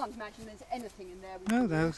can't imagine there's anything in there. With No, no.